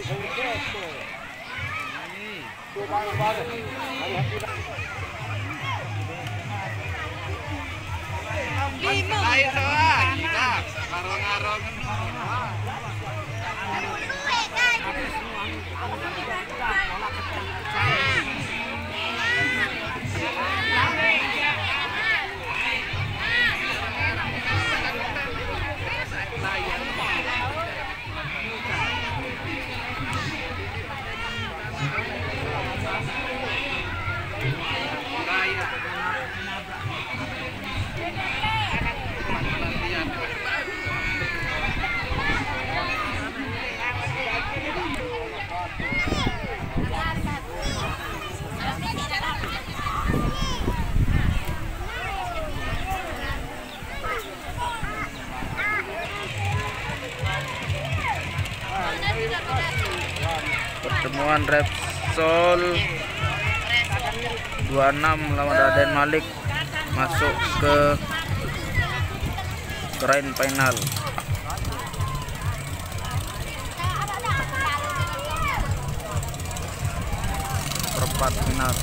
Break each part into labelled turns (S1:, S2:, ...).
S1: Lima. Lain
S2: pertemuan Repsol. 26 lawan Raden Malik. Masuk ke grand final. Perempat final.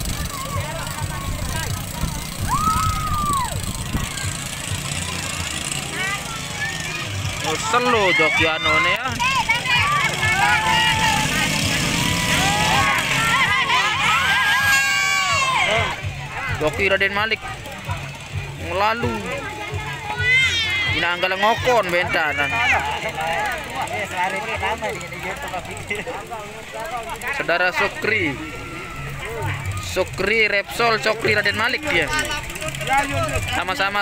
S2: Selo Jokiano nih ya. Joki Raden Malik. Ngelalu Inanggal ngokon bentanan Saudara Sukri Sukri Repsol Sukri Raden Malik dia. Sama-sama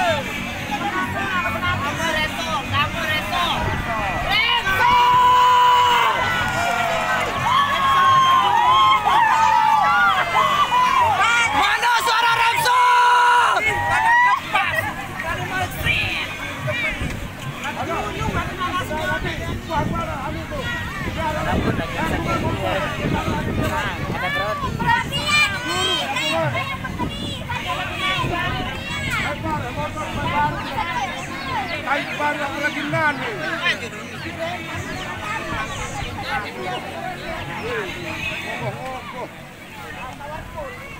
S3: أكبر
S4: رجلان Oh, oh,
S5: oh.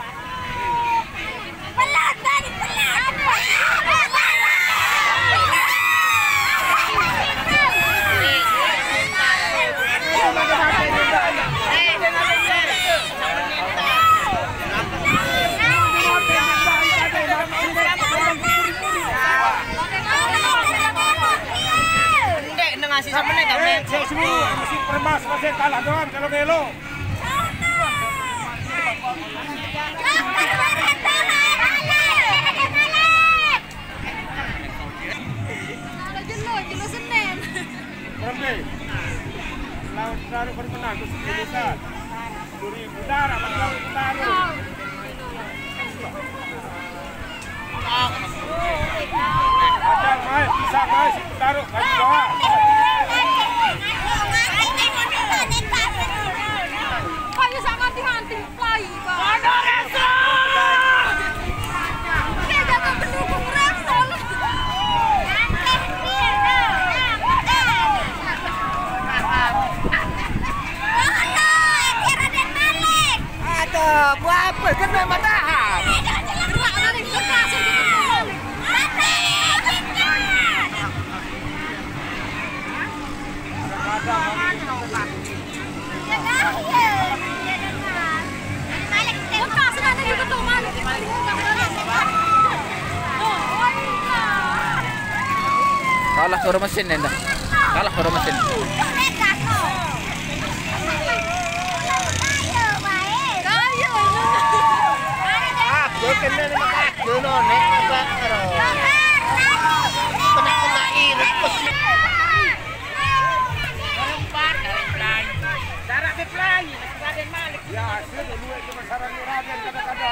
S5: Ngasih sama nih
S3: Eh, cek semua. Masih permas masih kalah doang kalau belo.
S2: Kalah suara mesin ya. Kalah suara mesin.
S3: Ya, hasil dulu itu masyarakat Raden kadang-kadang.